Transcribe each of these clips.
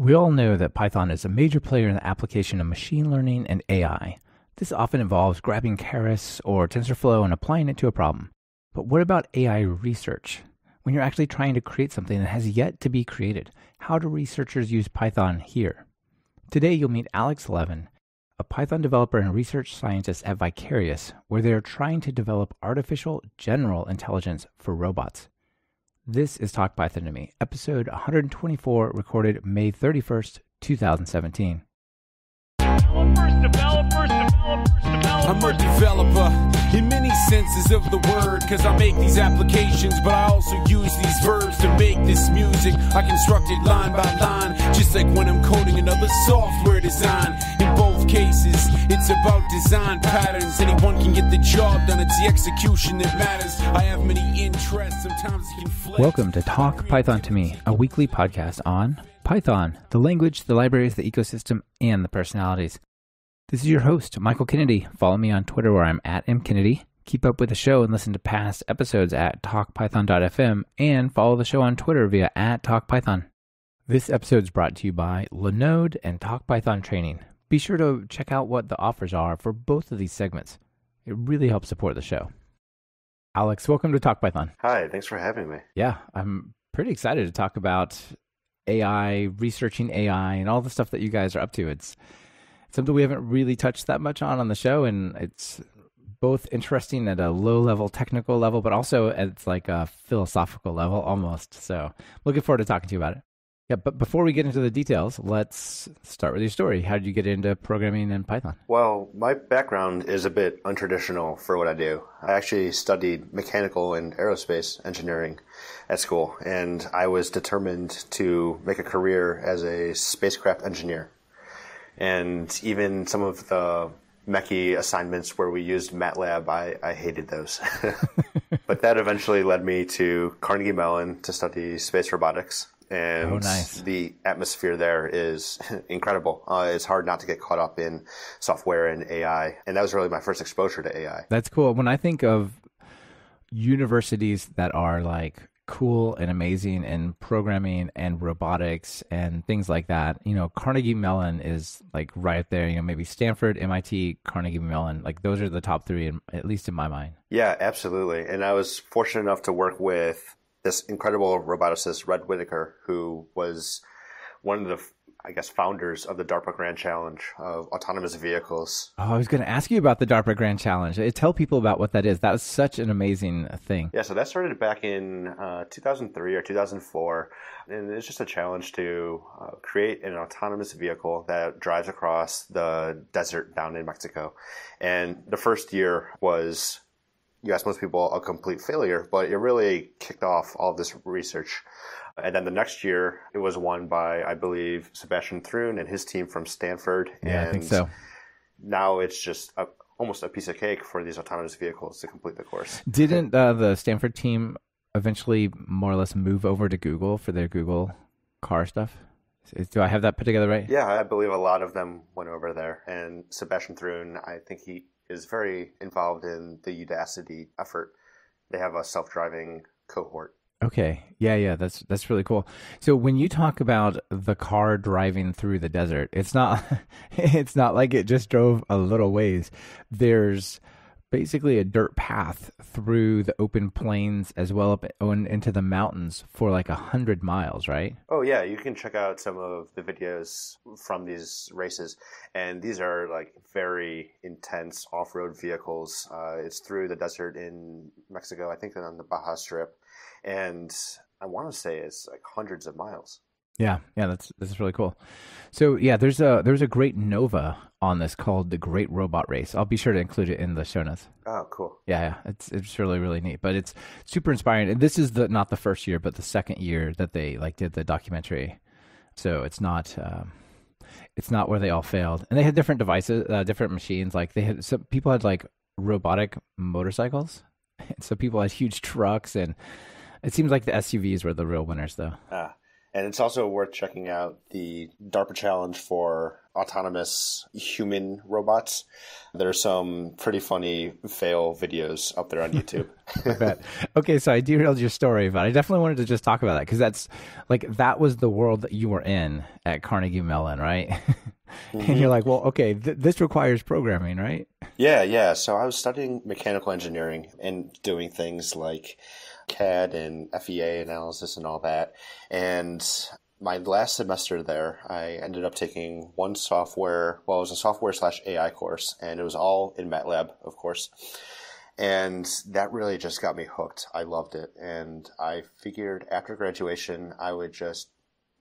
We all know that Python is a major player in the application of machine learning and AI. This often involves grabbing Keras or TensorFlow and applying it to a problem. But what about AI research? When you're actually trying to create something that has yet to be created, how do researchers use Python here? Today, you'll meet Alex Lavin, a Python developer and research scientist at Vicarious, where they are trying to develop artificial general intelligence for robots. This is Talk Python to Me, episode 124, recorded May 31st, 2017. Developers, developers, developers, I'm a developer in many senses of the word, cause I make these applications, but I also use these verbs to make this music. I construct it line by line, just like when I'm coding another software design. Cases, it's about design patterns. Anyone can get the job done, it's the execution that matters. I have many interests, sometimes it. Welcome to Talk Python to Me, a weekly podcast on Python, the language, the libraries, the ecosystem, and the personalities. This is your host, Michael Kennedy. Follow me on Twitter where I'm at mkennedy. Keep up with the show and listen to past episodes at talkpython.fm and follow the show on Twitter via at talkpython. This episode is brought to you by Linode and TalkPython Training. Be sure to check out what the offers are for both of these segments. It really helps support the show. Alex, welcome to Talk Python. Hi, thanks for having me. Yeah, I'm pretty excited to talk about AI, researching AI, and all the stuff that you guys are up to. It's something we haven't really touched that much on on the show, and it's both interesting at a low level technical level, but also at like a philosophical level almost. So, looking forward to talking to you about it. Yeah, but before we get into the details, let's start with your story. How did you get into programming in Python? Well, my background is a bit untraditional for what I do. I actually studied mechanical and aerospace engineering at school, and I was determined to make a career as a spacecraft engineer. And even some of the mechy assignments where we used MATLAB, I, I hated those. but that eventually led me to Carnegie Mellon to study space robotics. And Oh, nice. the atmosphere there is incredible. Uh, it's hard not to get caught up in software and AI. And that was really my first exposure to AI. That's cool. When I think of universities that are like cool and amazing in programming and robotics and things like that, you know, Carnegie Mellon is like right there. You know, maybe Stanford, MIT, Carnegie Mellon, like those are the top three, in, at least in my mind. Yeah, absolutely. And I was fortunate enough to work with this incredible roboticist, Red Whittaker, who was one of the, I guess, founders of the DARPA Grand Challenge of autonomous vehicles. Oh, I was going to ask you about the DARPA Grand Challenge. Uh, Tell people about what that is. That was such an amazing thing. Yeah, so that started back in uh, 2003 or 2004, and it's just a challenge to uh, create an autonomous vehicle that drives across the desert down in Mexico. And the first year was, you ask most people, a complete failure, but it really kicked off all of this research. And then the next year, it was won by, I believe, Sebastian Thrun and his team from Stanford. Yeah, and I think so. now it's just a, almost a piece of cake for these autonomous vehicles to complete the course. Didn't uh, the Stanford team eventually more or less move over to Google for their Google car stuff? Do I have that put together right? Yeah, I believe a lot of them went over there. And Sebastian Thrun, I think he is very involved in the Udacity effort. They have a self driving cohort. Okay. Yeah, yeah, that's that's really cool. So when you talk about the car driving through the desert, it's not it's not like it just drove a little ways. There's basically a dirt path through the open plains as well up on into the mountains for like a hundred miles, right? Oh, yeah, you can check out some of the videos from these races. And these are like very intense off road vehicles. Uh, it's through the desert in Mexico, I think on the Baja Strip. And I want to say it's like hundreds of miles. Yeah, yeah, that's that's really cool. So yeah, there's a there's a great Nova on this called the Great Robot Race. I'll be sure to include it in the show notes. Oh, cool. Yeah, yeah, it's it's really really neat, but it's super inspiring. And this is the not the first year, but the second year that they like did the documentary. So it's not um, it's not where they all failed, and they had different devices, uh, different machines. Like they had some people had like robotic motorcycles, so people had huge trucks, and it seems like the SUVs were the real winners, though. Ah, And it's also worth checking out the DARPA challenge for autonomous human robots. There are some pretty funny fail videos up there on YouTube. I bet. Okay, so I derailed your story, but I definitely wanted to just talk about that because that's like that was the world that you were in at Carnegie Mellon, right? Mm-hmm. and you're like, well, okay, th- this requires programming, right? Yeah, yeah. So I was studying mechanical engineering and doing things like CAD and FEA analysis and all that. And my last semester there, I ended up taking one software, well, it was a software slash AI course, and it was all in MATLAB, of course. And that really just got me hooked. I loved it. And I figured after graduation, I would just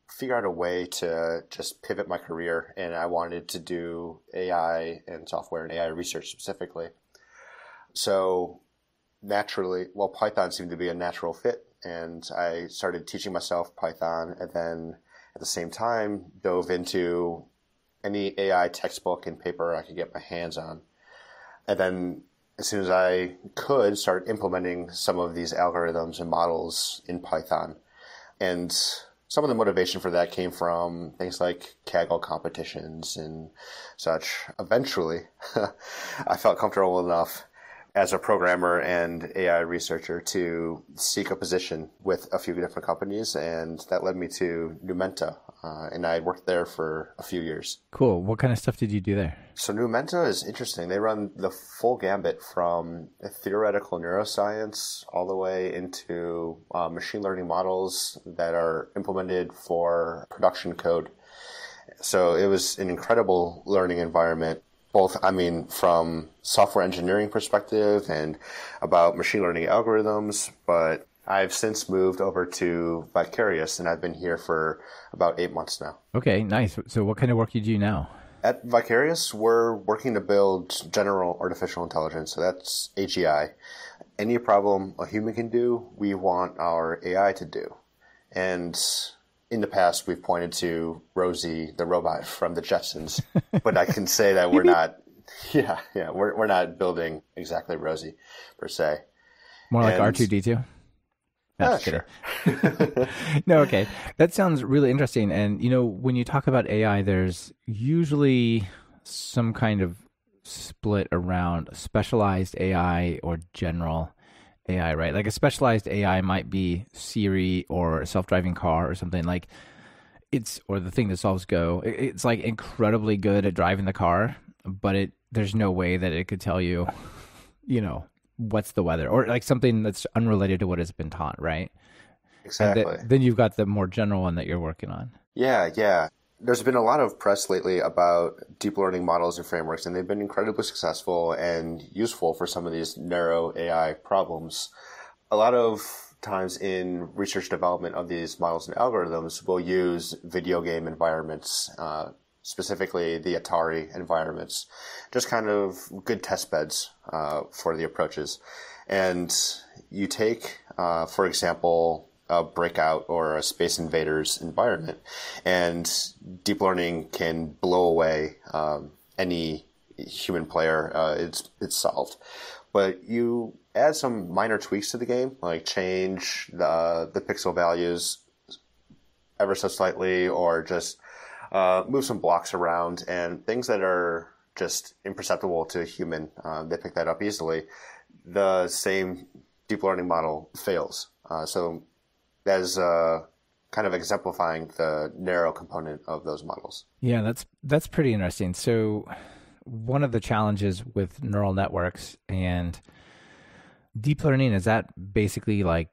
figure out a way to just pivot my career. And I wanted to do AI and software and AI research specifically. So naturally, well, Python seemed to be a natural fit. And I started teaching myself Python and then at the same time dove into any AI textbook and paper I could get my hands on. And then as soon as I could, start implementing some of these algorithms and models in Python. And some of the motivation for that came from things like Kaggle competitions and such. Eventually, I felt comfortable enough as a programmer and AI researcher to seek a position with a few different companies, and that led me to Numenta. Uh, and I worked there for a few years. Cool. What kind of stuff did you do there? So Numenta is interesting. They run the full gambit from theoretical neuroscience all the way into uh, machine learning models that are implemented for production code. So it was an incredible learning environment both, I mean, from software engineering perspective and about machine learning algorithms, but I've since moved over to Vicarious and I've been here for about eight months now. Okay, nice. So what kind of work do you do now? At Vicarious, we're working to build general artificial intelligence. So that's AGI. Any problem a human can do, we want our AI to do. And in the past, we've pointed to Rosie, the robot from the Jetsons, but I can say that we're not. Yeah, yeah, we're we're not building exactly Rosie per se. More like R two D two. Ah, sure. no, okay. That sounds really interesting. And you know, when you talk about AI, there's usually some kind of split around specialized AI or general AI, right? Like a specialized AI might be Siri or a self-driving car or something like it's or the thing that solves Go. It's like incredibly good at driving the car, but it there's no way that it could tell you, you know, what's the weather or like something that's unrelated to what has been taught, right? Exactly. th- then you've got the more general one that you're working on. Yeah, yeah. There's been a lot of press lately about deep learning models and frameworks, and they've been incredibly successful and useful for some of these narrow AI problems. A lot of times in research development of these models and algorithms, we'll use video game environments, uh, specifically the Atari environments, just kind of good test beds uh, for the approaches. And you take, uh, for example, a breakout or a space invaders environment, and deep learning can blow away um, any human player. Uh, it's it's solved, but you add some minor tweaks to the game, like change the the pixel values ever so slightly, or just uh, move some blocks around, and things that are just imperceptible to a human, uh, they pick that up easily. The same deep learning model fails. Uh, so that is uh, kind of exemplifying the narrow component of those models. Yeah, that's that's pretty interesting. So one of the challenges with neural networks and deep learning is that basically like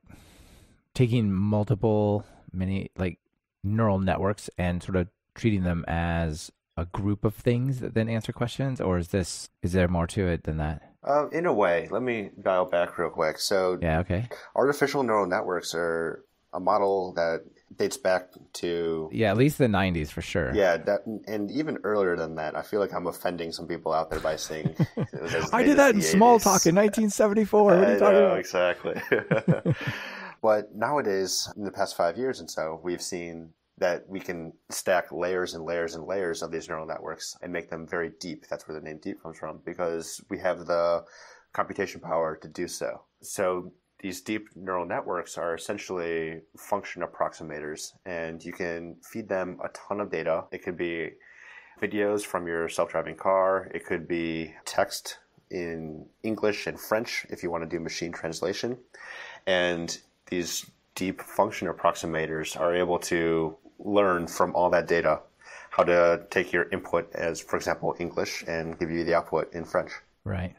taking multiple many like neural networks and sort of treating them as a group of things that then answer questions or is this is there more to it than that? Uh, in a way, let me dial back real quick. So, Yeah, okay. artificial neural networks are a model that dates back to Yeah, at least the 90s for sure. yeah, that, and even earlier than that. I feel like I'm offending some people out there by saying it was as I did that in small 80s. talk in 1974. What are you talking know, about? exactly. but nowadays, in the past five years and so, we've seen that we can stack layers and layers and layers of these neural networks and make them very deep. That's where the name deep comes from because we have the computation power to do so. So these deep neural networks are essentially function approximators, and you can feed them a ton of data. It could be videos from your self driving car, it could be text in English and French if you want to do machine translation. And these deep function approximators are able to learn from all that data how to take your input as, for example, English and give you the output in French. Right.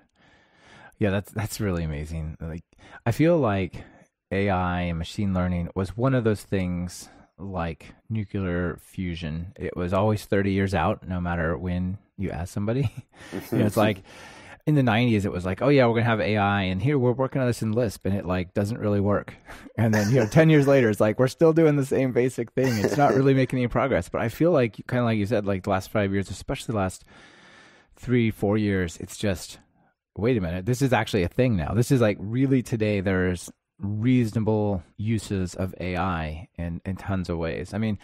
Yeah, that's that's really amazing. Like I feel like AI and machine learning was one of those things like nuclear fusion. It was always 30 years out no matter when you ask somebody. you know, it's like in the 90s it was like, "Oh yeah, we're going to have AI and here we're working on this in Lisp and it like doesn't really work." And then, you know, 10 years later it's like we're still doing the same basic thing. It's not really making any progress. But I feel like kind of like you said like the last 5 years, especially the last 3 4 years, it's just wait a minute, this is actually a thing now. This is like really today there's reasonable uses of AI in, in tons of ways. I mean,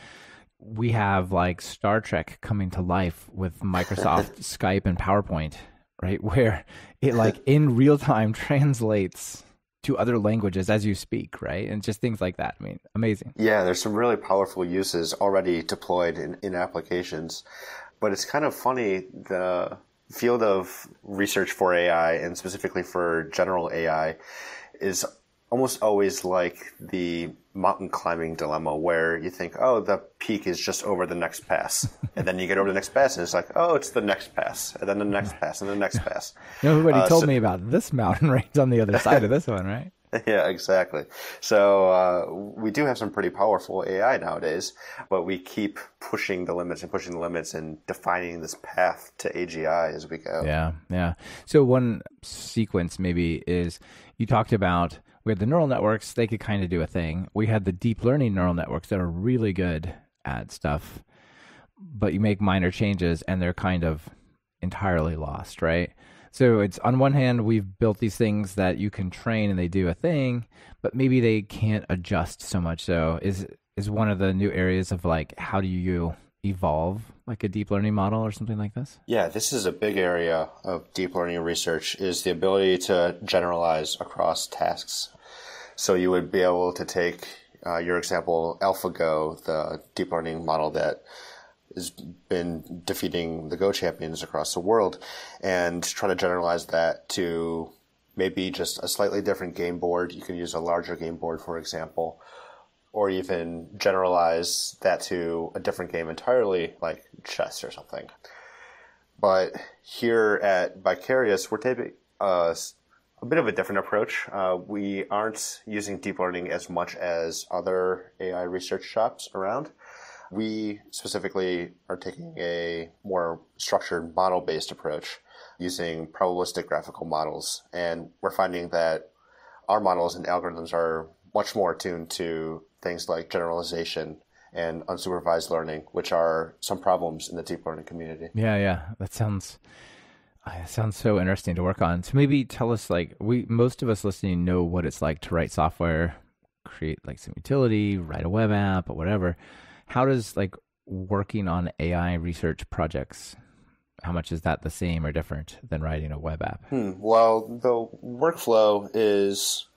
we have like Star Trek coming to life with Microsoft Skype and PowerPoint, right? Where it like in real time translates to other languages as you speak, right? And just things like that. I mean, amazing. Yeah, there's some really powerful uses already deployed in, in applications. But it's kind of funny the field of research for AI and specifically for general AI is almost always like the mountain climbing dilemma where you think, oh, the peak is just over the next pass. and then you get over the next pass and it's like, oh, it's the next pass. And then the next pass and the next pass. You know, everybody Uh, told so- me about this mountain range on the other side of this one, right? Yeah, exactly. So uh, we do have some pretty powerful AI nowadays, but we keep pushing the limits and pushing the limits and defining this path to AGI as we go. Yeah, yeah. So one sequence maybe is you talked about we had the neural networks, they could kind of do a thing. We had the deep learning neural networks that are really good at stuff, but you make minor changes and they're kind of entirely lost, right? So it's on one hand we've built these things that you can train and they do a thing, but maybe they can't adjust so much. So is is one of the new areas of like how do you evolve like a deep learning model or something like this? Yeah, this is a big area of deep learning research is the ability to generalize across tasks. So you would be able to take uh, your example, AlphaGo, the deep learning model that has been defeating the Go champions across the world, and try to generalize that to maybe just a slightly different game board. You can use a larger game board, for example, or even generalize that to a different game entirely, like chess or something. But here at Vicarious, we're taking a, a bit of a different approach. Uh, we aren't using deep learning as much as other AI research shops around. We specifically are taking a more structured model based approach using probabilistic graphical models. And we're finding that our models and algorithms are much more attuned to things like generalization and unsupervised learning, which are some problems in the deep learning community. Yeah, yeah. That sounds uh, sounds so interesting to work on. So maybe tell us like we most of us listening know what it's like to write software, create like some utility, write a web app or whatever. How does like working on AI research projects how much is that the same or different than writing a web app? Hmm. Well, the workflow is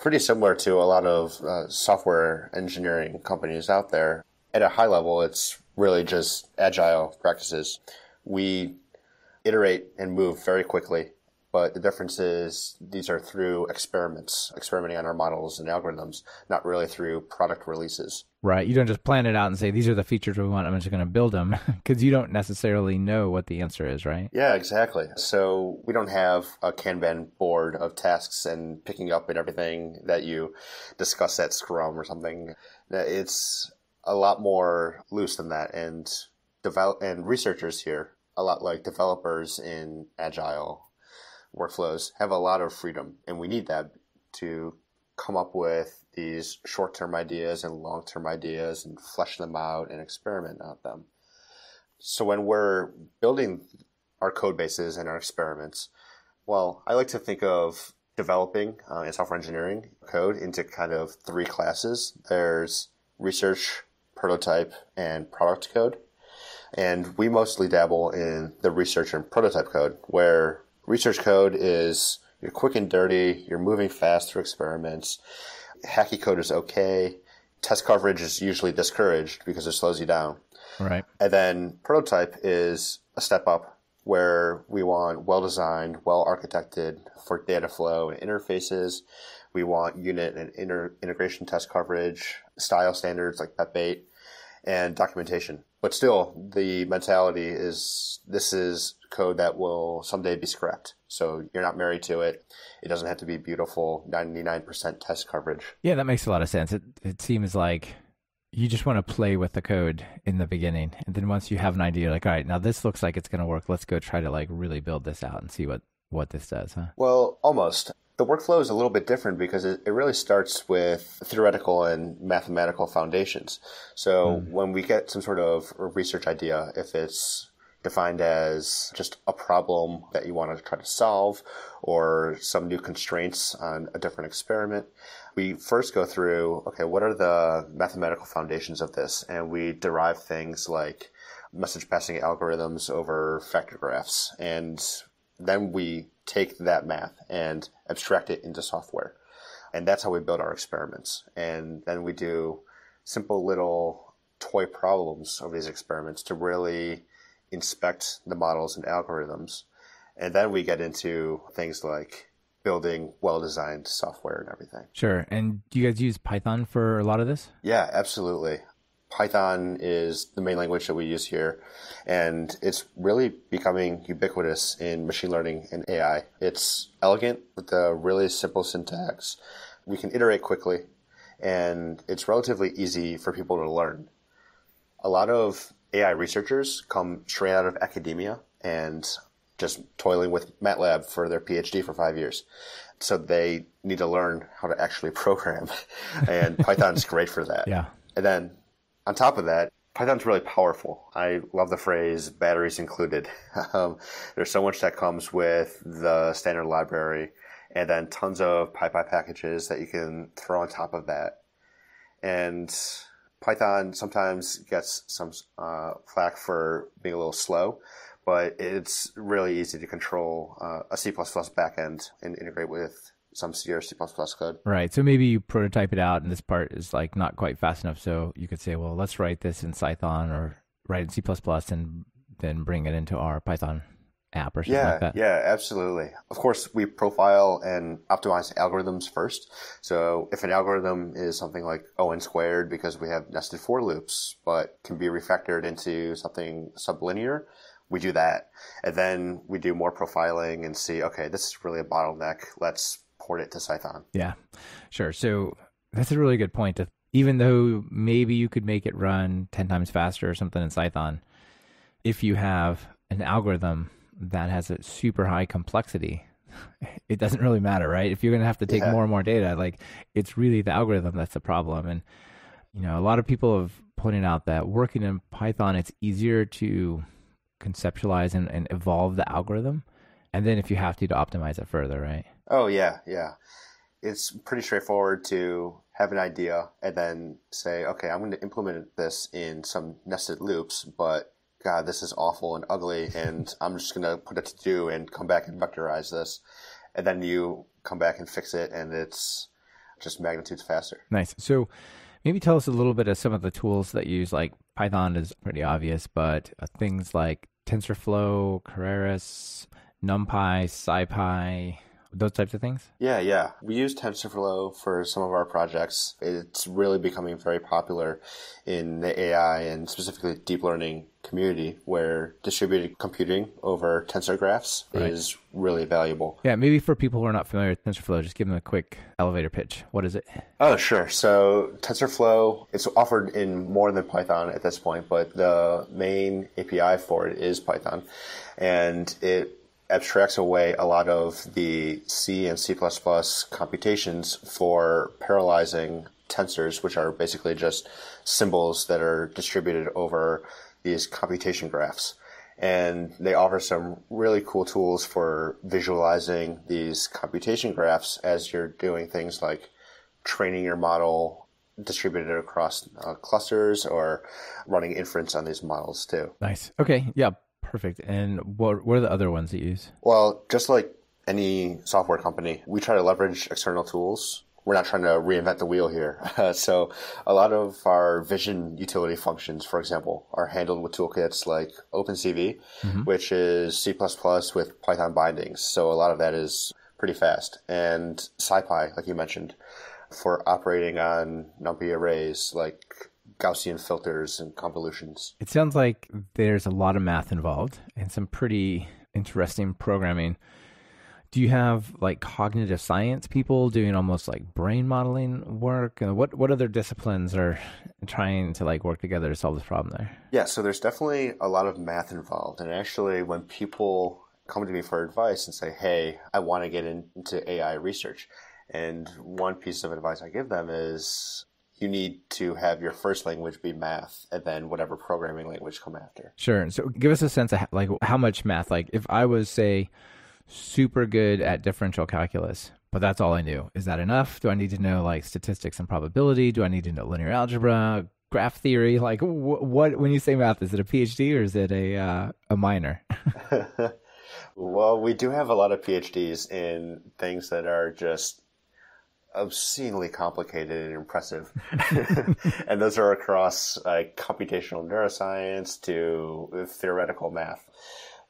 pretty similar to a lot of uh, software engineering companies out there. At a high level, it's really just agile practices. We iterate and move very quickly, but the difference is these are through experiments, experimenting on our models and algorithms, not really through product releases. Right. You don't just plan it out and say these are the features we want. I'm just going to build them because you don't necessarily know what the answer is, right? Yeah, exactly. So we don't have a Kanban board of tasks and picking up and everything that you discuss at Scrum or something. It's a lot more loose than that, and develop and researchers here, a lot like developers in agile workflows, have a lot of freedom, and we need that to come up with these short-term ideas and long-term ideas and flesh them out and experiment on them. So when we're building our code bases and our experiments, well, I like to think of developing uh, software engineering code into kind of three classes. There's research, prototype, and product code. And we mostly dabble in the research and prototype code, where research code is You're quick and dirty. You're moving fast through experiments. Hacky code is okay. Test coverage is usually discouraged because it slows you down. Right. And then prototype is a step up where we want well designed, well architected for data flow and interfaces. We want unit and inter- integration test coverage, style standards like PEP8, and documentation. But still, the mentality is this is code that will someday be scrapped. So you're not married to it. It doesn't have to be beautiful, 99% test coverage. Yeah, that makes a lot of sense. It it seems like you just want to play with the code in the beginning, and then once you have an idea, like, all right, now this looks like it's going to work. Let's go try to like really build this out and see what what this does, huh? Well, almost. The workflow is a little bit different because it, it really starts with theoretical and mathematical foundations. So hmm. when we get some sort of research idea, if it's defined as just a problem that you want to try to solve or some new constraints on a different experiment, we first go through, okay, what are the mathematical foundations of this? And we derive things like message passing algorithms over factor graphs. And then we take that math and abstract it into software. And that's how we build our experiments. And then we do simple little toy problems of these experiments to really inspect the models and algorithms. And then we get into things like building well designed software and everything. Sure. And do you guys use Python for a lot of this? Yeah, absolutely. Python is the main language that we use here, and it's really becoming ubiquitous in machine learning and AI. It's elegant with a really simple syntax. We can iterate quickly, and it's relatively easy for people to learn. A lot of AI researchers come straight out of academia and just toiling with MATLAB for their PhD for five years. So they need to learn how to actually program, and Python's great for that. Yeah. And then on top of that, Python's really powerful. I love the phrase batteries included. Um, there's so much that comes with the standard library and then tons of PyPI packages that you can throw on top of that. And Python sometimes gets some uh, flack for being a little slow, but it's really easy to control uh, a C++ backend and integrate with some C C++ code. Right. So maybe you prototype it out and this part is like not quite fast enough. So you could say, well, let's write this in Python or write in C and then bring it into our Python app or something Yeah, like that. yeah, absolutely. Of course, we profile and optimize algorithms first. So if an algorithm is something like O n squared because we have nested for loops, but can be refactored into something sublinear, we do that. And then we do more profiling and see, okay, this is really a bottleneck. Let's port it to Python. Yeah, sure. So that's a really good point. To, even though maybe you could make it run 10 times faster or something in Python, if you have an algorithm that has a super high complexity, it doesn't really matter, right? If you're going to have to take Yeah. more and more data, like it's really the algorithm that's the problem. And, you know, a lot of people have pointed out that working in Python, it's easier to conceptualize and, and evolve the algorithm. And then if you have to, to optimize it further, right? Oh yeah, yeah. It's pretty straightforward to have an idea and then say, okay, I'm going to implement this in some nested loops, but God, this is awful and ugly, and I'm just going to put it to do and come back and vectorize this, and then you come back and fix it, and it's just magnitudes faster. Nice. So maybe tell us a little bit of some of the tools that you use. Like Python is pretty obvious, but uh, things like TensorFlow, Keras, NumPy, SciPy, those types of things. Yeah, yeah. We use TensorFlow for some of our projects. It's really becoming very popular in the AI and specifically deep learning community where distributed computing over tensor graphs Right. is really valuable. Yeah, maybe for people who are not familiar with TensorFlow, just give them a quick elevator pitch. What is it? Oh, sure. So TensorFlow, it's offered in more than Python at this point, but the main API for it is Python. And it abstracts away a lot of the C and C++ computations for parallelizing tensors, which are basically just symbols that are distributed over these computation graphs. And they offer some really cool tools for visualizing these computation graphs as you're doing things like training your model distributed across uh, clusters or running inference on these models too. Nice. Okay. Yeah. Perfect. And what what are the other ones that you use? Well, just like any software company, we try to leverage external tools. We're not trying to reinvent the wheel here. so a lot of our vision utility functions, for example, are handled with toolkits like OpenCV, mm-hmm. which is C++ with Python bindings. So a lot of that is pretty fast. And SciPy, like you mentioned, for operating on NumPy arrays like Gaussian filters and convolutions. It sounds like there's a lot of math involved and some pretty interesting programming. Do you have like cognitive science people doing almost like brain modeling work? And what what other disciplines are trying to like work together to solve this problem there? Yeah, so there's definitely a lot of math involved. And actually, when people come to me for advice and say, hey, I want to get into AI research, and one piece of advice I give them is you need to have your first language be math and then whatever programming language come after. Sure. So give us a sense of ho- like how much math. Like if I was say super good at differential calculus, but that's all I knew. Is that enough? Do I need to know like statistics and probability? Do I need to know linear algebra, graph theory? Like wh- what? When you say math, is it a PhD or is it a uh, a minor? Well, we do have a lot of PhDs in things that are just obscenely complicated and impressive. and those are across like computational neuroscience to theoretical math.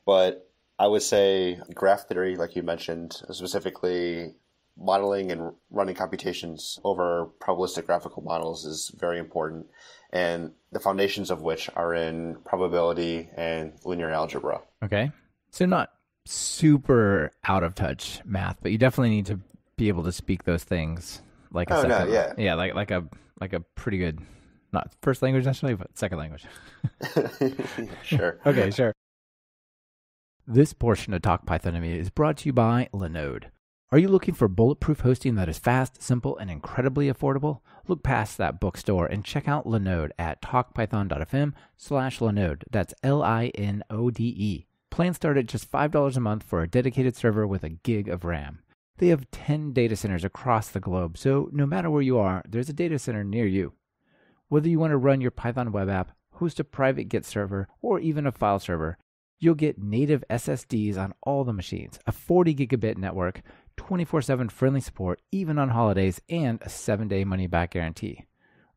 But I would say graph theory, like you mentioned, specifically modeling and running computations over probabilistic graphical models is very important. And the foundations of which are in probability and linear algebra. Okay. So not super out of touch math, but you definitely need to be able to speak those things like a Oh, no, second. yeah. yeah, like like a like a pretty good, not first language necessarily, but second language. sure. Okay, sure. This portion of Talk Python to Me is brought to you by Linode. Are you looking for bulletproof hosting that is fast, simple, and incredibly affordable? Look past that bookstore and check out Linode at talkpython.fm slash Linode. That's L-I-N-O-D-E. Plans start at just $5 a month for a dedicated server with a gig of RAM. They have 10 data centers across the globe, so no matter where you are, there's a data center near you. Whether you want to run your Python web app, host a private Git server, or even a file server, you'll get native SSDs on all the machines, a 40 gigabit network, 24 7 friendly support, even on holidays, and a 7 day money back guarantee.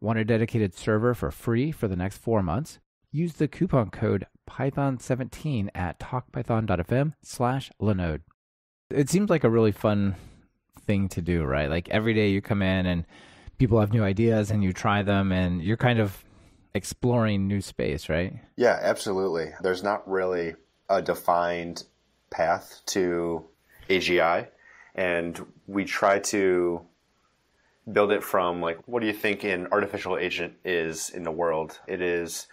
Want a dedicated server for free for the next four months? Use the coupon code Python17 at talkpython.fm slash Linode. It seems like a really fun thing to do, right? Like every day you come in and people have new ideas and you try them and you're kind of exploring new space, right? Yeah, absolutely. There's not really a defined path to AGI, and we try to build it from like, what do you think an artificial agent is in the world? It is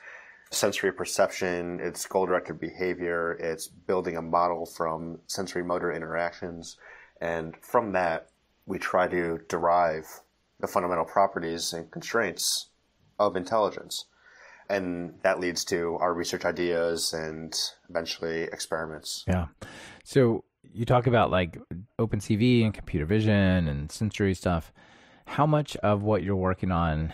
sensory perception, it's goal directed behavior, it's building a model from sensory motor interactions, and from that, we try to derive the fundamental properties and constraints of intelligence. And that leads to our research ideas and eventually experiments. Yeah. So you talk about like OpenCV and computer vision and sensory stuff. How much of what you're working on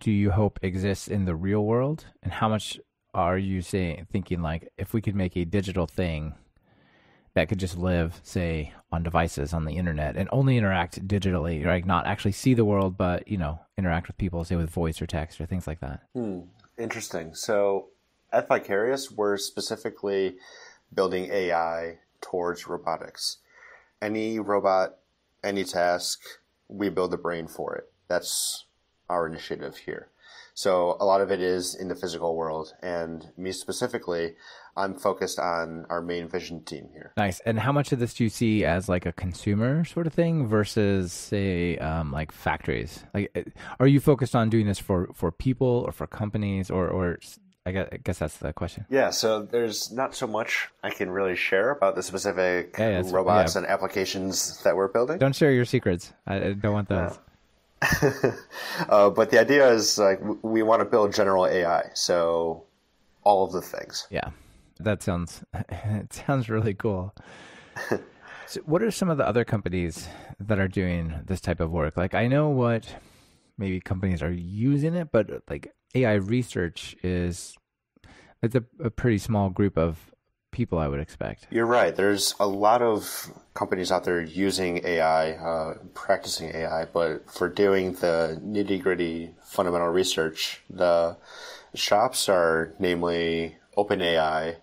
do you hope exists in the real world, and how much are you saying thinking like if we could make a digital thing that could just live, say, on devices on the internet and only interact digitally, right? Not actually see the world, but you know, interact with people, say with voice or text or things like that. Hmm, interesting. So at Vicarious, we're specifically building AI towards robotics. Any robot, any task, we build a brain for it. That's our initiative here. So a lot of it is in the physical world, and me specifically, I'm focused on our main vision team here. Nice. And how much of this do you see as like a consumer sort of thing versus say um, like factories? Like, uh, are you focused on doing this for for people or for companies or or I guess, I guess that's the question. Yeah, so there's not so much I can really share about the specific Yeah, robots yeah. and applications that we're building. Don't share your secrets. I, I don't want those. uh, but the idea is like we want to build general AI, so all of the things. Yeah, that sounds it sounds really cool. so what are some of the other companies that are doing this type of work? Like I know what maybe companies are using it, but like AI research is it's a, a pretty small group of people, I would expect. You're right. There's a lot of companies out there using AI, uh, practicing AI, but for doing the nitty gritty fundamental research, the shops are namely OpenAI,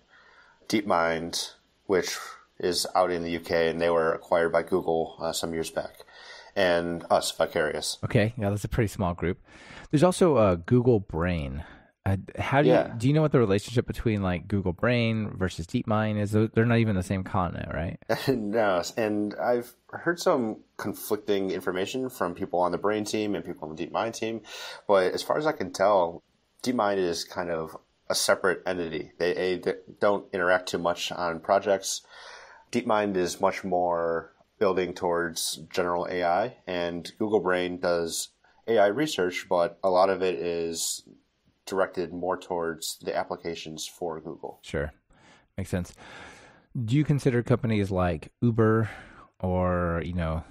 DeepMind, which is out in the UK, and they were acquired by Google uh, some years back, and us, Vicarious. Okay, yeah, that's a pretty small group. There's also uh, Google Brain. Uh, how do Yeah. you do you know what the relationship between like Google Brain versus DeepMind is? They're not even the same continent, right? no, and I've heard some conflicting information from people on the Brain team and people on the DeepMind team, but as far as I can tell, DeepMind is kind of a separate entity. They, they don't interact too much on projects. DeepMind is much more building towards general AI, and Google Brain does AI research, but a lot of it is directed more towards the applications for Google. Sure, makes sense. Do you consider companies like Uber or you know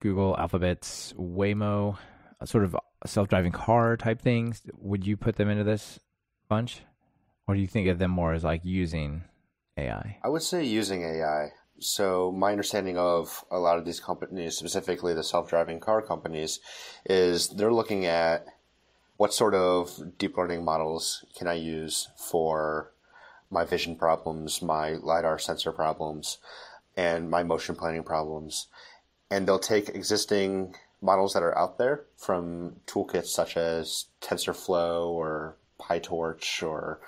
Google, Alphabet's Waymo, sort of self-driving car type things? Would you put them into this bunch, or do you think of them more as like using AI? I would say using AI. So my understanding of a lot of these companies, specifically the self-driving car companies, is they're looking at what sort of deep learning models can I use for my vision problems, my LiDAR sensor problems, and my motion planning problems. And they'll take existing models that are out there from toolkits such as TensorFlow or PyTorch or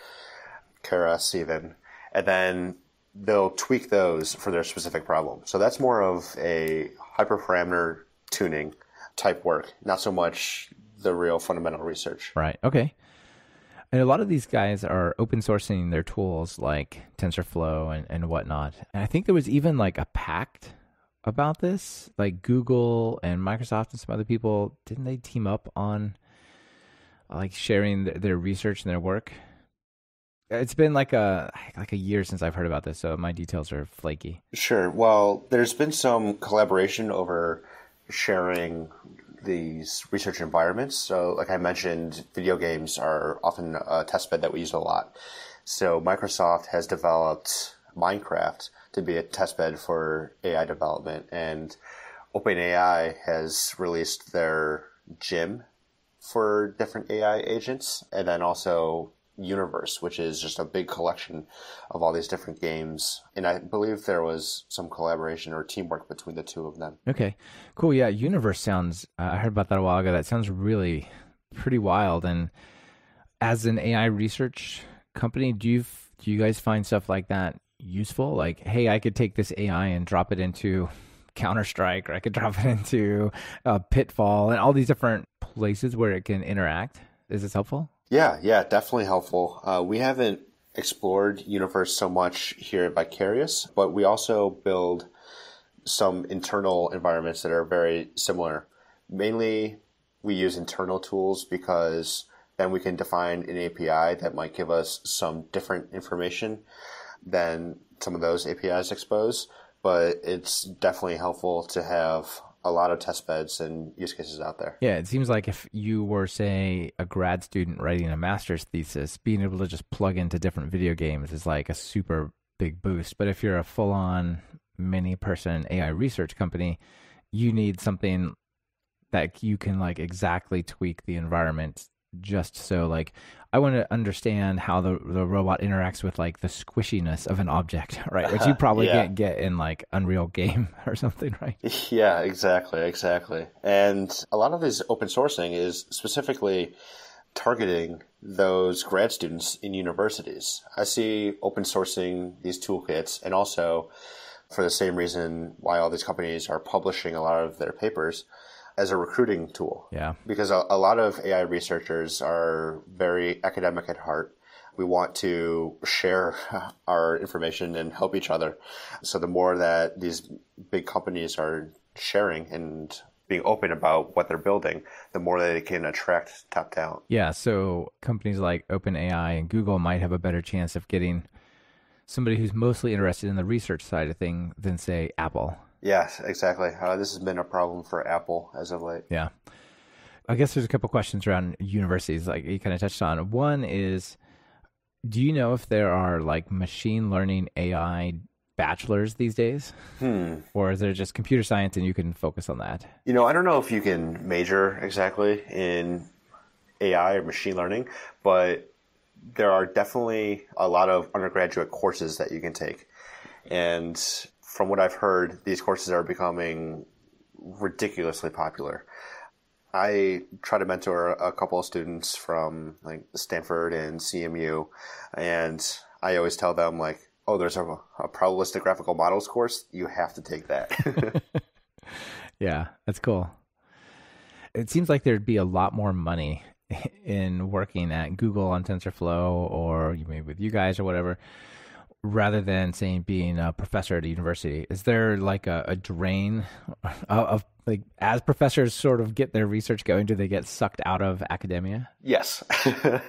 Keras even, and then they'll tweak those for their specific problem. So that's more of a hyperparameter tuning type work, not so much the real fundamental research. Right. Okay. And a lot of these guys are open sourcing their tools like TensorFlow and, and whatnot. And I think there was even like a pact about this. Like Google and Microsoft and some other people, didn't they team up on like sharing th- their research and their work? It's been like a like a year since I've heard about this, so my details are flaky. Sure. Well, there's been some collaboration over sharing these research environments. So, like I mentioned, video games are often a testbed that we use a lot. So, Microsoft has developed Minecraft to be a testbed for AI development, and OpenAI has released their Gym for different AI agents, and then also Universe, which is just a big collection of all these different games. And I believe there was some collaboration or teamwork between the two of them. Okay, cool. Yeah, Universe sounds. Uh, I heard about that a while ago. That sounds really pretty wild. And as an AI research company, do you do you guys find stuff like that useful? Like, hey, I could take this AI and drop it into Counter Strike, or I could drop it into uh, Pitfall, and all these different places where it can interact. Is this helpful? Yeah, yeah, definitely helpful. Uh, we haven't explored Universe so much here at Vicarious, but we also build some internal environments that are very similar. Mainly, we use internal tools because then we can define an API that might give us some different information than some of those APIs expose. But it's definitely helpful to have a lot of test beds and use cases out there. Yeah, it seems like if you were, say, a grad student writing a master's thesis, being able to just plug into different video games is like a super big boost. But if you're a full on many person AI research company, you need something that you can like exactly tweak the environment just so like I want to understand how the the robot interacts with like the squishiness of an object, right? Which you probably Yeah. can't get in like Unreal game or something, right? Yeah, exactly, exactly. And a lot of this open sourcing is specifically targeting those grad students in universities. I see open sourcing these toolkits and also for the same reason why all these companies are publishing a lot of their papers as a recruiting tool. Yeah. Because a, a lot of AI researchers are very academic at heart. We want to share our information and help each other. So the more that these big companies are sharing and being open about what they're building, the more that it can attract top talent. Yeah, so companies like OpenAI and Google might have a better chance of getting somebody who's mostly interested in the research side of thing than say Apple. Yes, exactly. Uh, this has been a problem for Apple as of late. Yeah. I guess there's a couple questions around universities like you kind of touched on. One is Do you know if there are like machine learning AI bachelors these days? Hmm. Or is there just computer science and you can focus on that? You know, I don't know if you can major exactly in AI or machine learning, but there are definitely a lot of undergraduate courses that you can take. And from what I've heard, these courses are becoming ridiculously popular. I try to mentor a couple of students from like Stanford and CMU, and I always tell them like, "Oh, there's a, a probabilistic graphical models course. You have to take that." yeah, that's cool. It seems like there'd be a lot more money in working at Google on TensorFlow or maybe with you guys or whatever, rather than saying being a professor at a university. Is there like a, a drain of, of like as professors sort of get their research going, do they get sucked out of academia? yes.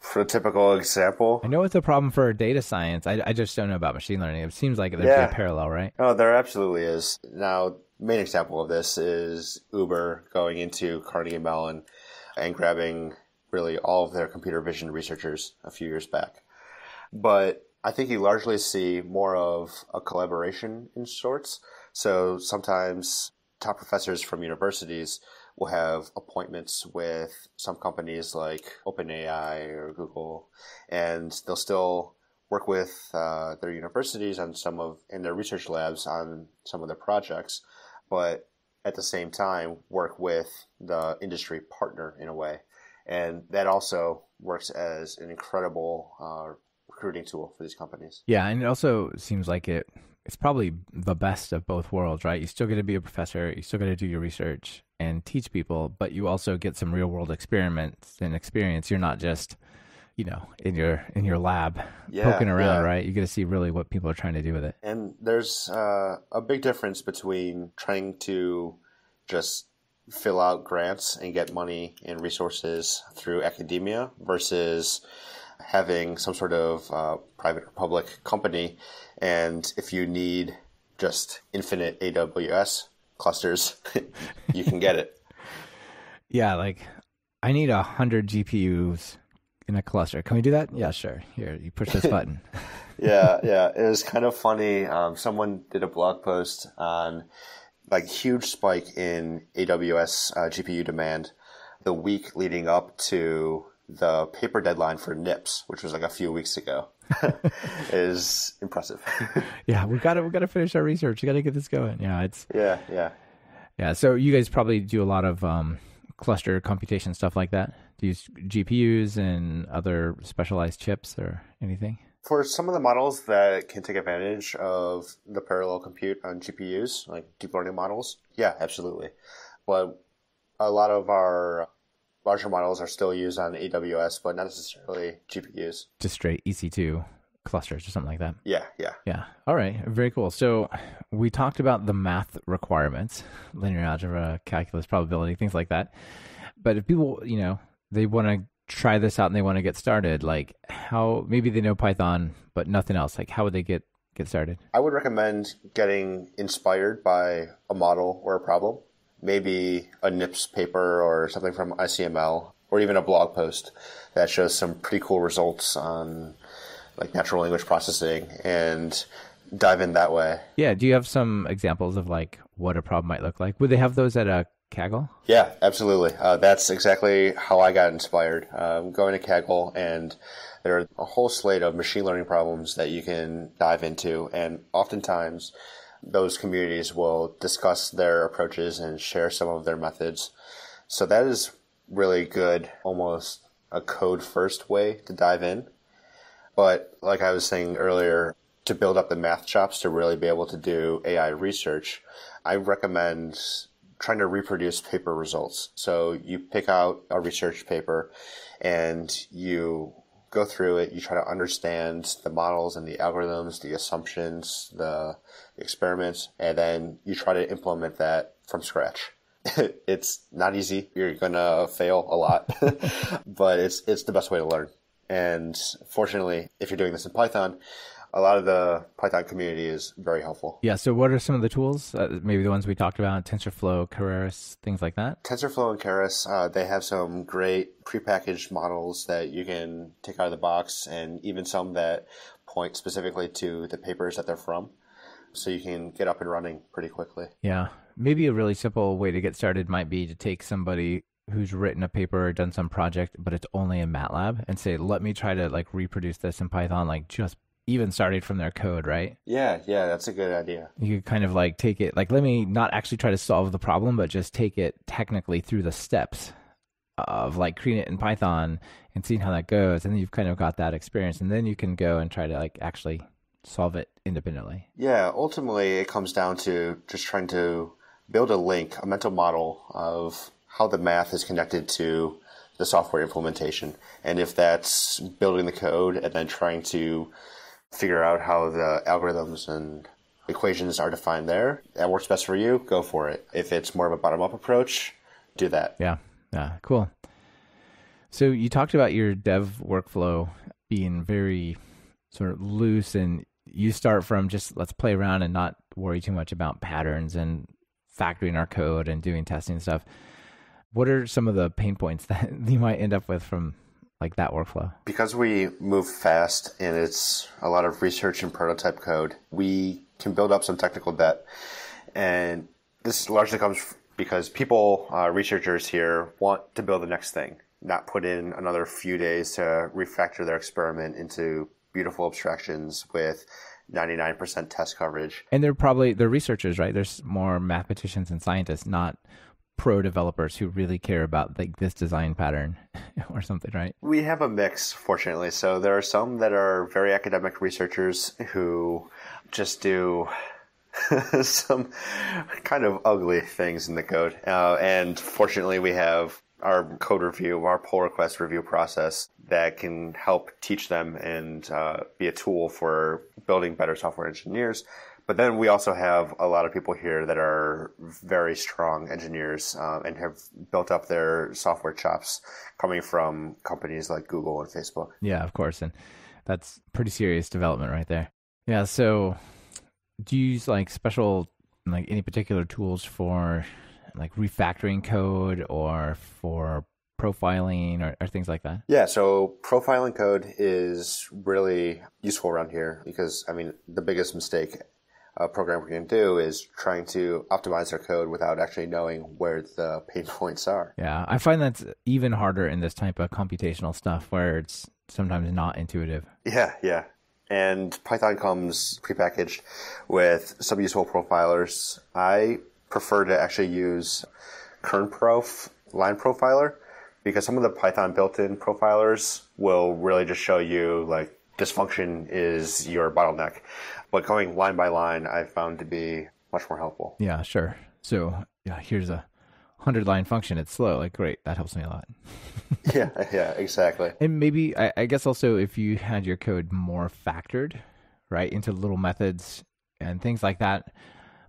For a typical example, I know it's a problem for data science. I, I just don't know about machine learning. It seems like there'd Yeah. be a parallel, right? Oh, there absolutely is. Now, main example of this is Uber going into Carnegie Mellon and grabbing really all of their computer vision researchers a few years back. But I think you largely see more of a collaboration in sorts. So sometimes top professors from universities will have appointments with some companies like OpenAI or Google, and they'll still work with uh, their universities on some of in their research labs on some of their projects, but at the same time work with the industry partner in a way, and that also works as an incredible uh, recruiting tool for these companies. Yeah, and it also seems like it it's probably the best of both worlds, right? You still get to be a professor, you still get to do your research and teach people, but you also get some real world experiments and experience. You're not just, you know, in your in your lab Yeah, poking around, yeah. right? You get to see really what people are trying to do with it. And there's uh, a big difference between trying to just fill out grants and get money and resources through academia versus having some sort of uh, private or public company. And if you need just infinite AWS clusters, you can get it. Yeah, like I need a hundred GPUs in a cluster. Can we do that? Yeah, sure. Here, you push this button. yeah, yeah. It was kind of funny. Um, someone did a blog post on like huge spike in AWS uh, GPU demand the week leading up to the paper deadline for NIPS, which was like a few weeks ago. is impressive. yeah, we got to we got to finish our research. We got to get this going. Yeah, it's yeah, yeah. yeah. So you guys probably do a lot of um, cluster computation stuff like that. Do you use GPUs and other specialized chips or anything? For some of the models that can take advantage of the parallel compute on GPUs, like deep learning models, yeah, absolutely. But a lot of our larger models are still used on AWS, but not necessarily GPUs. Just straight EC2 clusters or something like that. Yeah, yeah. Yeah. All right. Very cool. So we talked about the math requirements, linear algebra, calculus, probability, things like that. But if people, you know, they want to try this out and they want to get started, like how maybe they know Python, but nothing else. Like how would they get get started? I would recommend getting inspired by a model or a problem. Maybe a NIPS paper or something from ICML, or even a blog post that shows some pretty cool results on like natural language processing and dive in that way. Yeah. Do you have some examples of like what a problem might look like? Would they have those at a Kaggle? Yeah, absolutely. Uh, that's exactly how I got inspired. Um, going to Kaggle, and there are a whole slate of machine learning problems that you can dive into, and oftentimes those communities will discuss their approaches and share some of their methods. So that is really good, almost a code first way to dive in. But like I was saying earlier, to build up the math chops to really be able to do AI research, I recommend trying to reproduce paper results. So you pick out a research paper and you go through it, you try to understand the models and the algorithms, the assumptions, the experiments, and then you try to implement that from scratch. it's not easy. You're gonna fail a lot, but it's it's the best way to learn. And fortunately, if you're doing this in Python, a lot of the Python community is very helpful. Yeah. So, what are some of the tools? Uh, maybe the ones we talked about: TensorFlow, Keras, things like that. TensorFlow and Keras, uh, they have some great prepackaged models that you can take out of the box, and even some that point specifically to the papers that they're from, so you can get up and running pretty quickly. Yeah. Maybe a really simple way to get started might be to take somebody who's written a paper or done some project, but it's only in MATLAB, and say, "Let me try to like reproduce this in Python, like just even started from their code, right? Yeah, yeah, that's a good idea. You could kind of like take it, like, let me not actually try to solve the problem, but just take it technically through the steps of like creating it in Python and seeing how that goes. And then you've kind of got that experience. And then you can go and try to like actually solve it independently. Yeah, ultimately, it comes down to just trying to build a link, a mental model of how the math is connected to the software implementation. And if that's building the code and then trying to figure out how the algorithms and equations are defined there. That works best for you, go for it. If it's more of a bottom up approach, do that. Yeah. Yeah. Cool. So you talked about your dev workflow being very sort of loose and you start from just let's play around and not worry too much about patterns and factoring our code and doing testing stuff. What are some of the pain points that you might end up with from like that workflow? Because we move fast and it's a lot of research and prototype code, we can build up some technical debt. And this largely comes because people, uh, researchers here, want to build the next thing, not put in another few days to refactor their experiment into beautiful abstractions with 99% test coverage. And they're probably they're researchers, right? There's more mathematicians and scientists, not pro developers who really care about like this design pattern or something, right? We have a mix, fortunately. So there are some that are very academic researchers who just do some kind of ugly things in the code. Uh, and fortunately, we have our code review, our pull request review process that can help teach them and uh, be a tool for building better software engineers but then we also have a lot of people here that are very strong engineers uh, and have built up their software chops coming from companies like Google and Facebook. Yeah, of course. And that's pretty serious development right there. Yeah. So do you use like special, like any particular tools for like refactoring code or for profiling or, or, things like that? Yeah, so profiling code is really useful around here because, I mean, the biggest mistake a programmer can do is trying to optimize their code without actually knowing where the pain points are. Yeah, I find that's even harder in this type of computational stuff where it's sometimes not intuitive. Yeah, yeah. And Python comes prepackaged with some useful profilers. I prefer to actually use kernprof line profiler because some of the Python built-in profilers will really just show you like this function is your bottleneck. But going line by line, I found to be much more helpful. Yeah, sure. So yeah, here's a hundred line function. It's slow. Like great, that helps me a lot. yeah, yeah, exactly. And maybe I, I guess also if you had your code more factored, right, into little methods and things like that,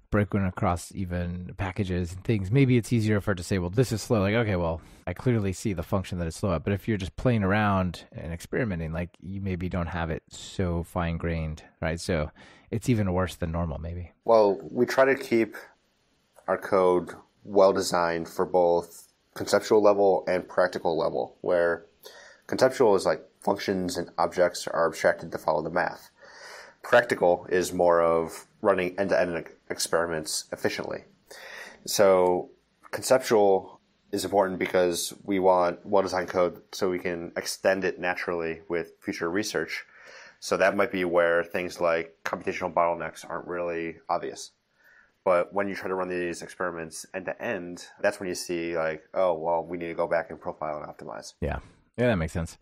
broken across even packages and things, maybe it's easier for it to say, well, this is slow. Like, okay, well, I clearly see the function that it's slow at. But if you're just playing around and experimenting, like you maybe don't have it so fine grained, right? So it's even worse than normal, maybe. Well, we try to keep our code well designed for both conceptual level and practical level, where conceptual is like functions and objects are abstracted to follow the math. Practical is more of running end to end experiments efficiently. So conceptual is important because we want well designed code so we can extend it naturally with future research. So that might be where things like computational bottlenecks aren't really obvious. But when you try to run these experiments end to end, that's when you see like, oh, well, we need to go back and profile and optimize. Yeah. Yeah, that makes sense.